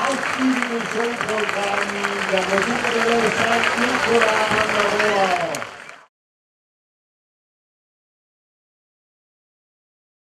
Aufstiegenden Schulprogramm der Musikuniversität Nikolaus von der Ruhr.